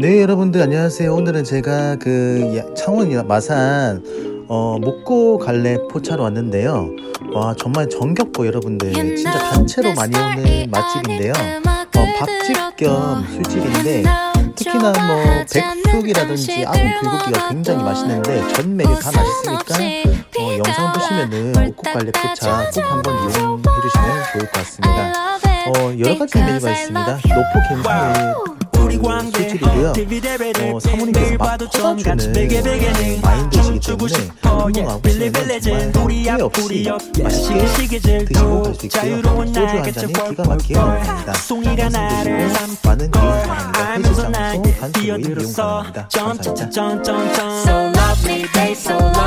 네 여러분들 안녕하세요. 오늘은 제가 그 야- 창원 마산 어, 목고 갈래 포차로 왔는데요. 와 정말 정겹고 여러분들 진짜 단체로 많이 오는 맛집인데요. 어, 밥집 겸 술집인데 특히나 뭐 백숙이라든지 아군 불고기가 굉장히 맛있는데 전 메뉴 다 맛있으니까 어, 영상 보시면은 목고 갈래 포차 꼭 한번 이용해 주시면 좋을 것 같습니다 어, 여러 가지 메뉴가 있습니다. 노포 갬성의 어, 술집이고요. 어, 사모님께서 막 퍼다주는 마인드시기 때문에 한번 와보시면 정말 후회 없이 맛있게 드시고 갈 수 있고요. 소주 한 잔이 기가 막히게 나옵니다. 말씀드리고 많은 이용 가능합니다 회식 장소 단체 모임 이용 가능합니다. 감사합니다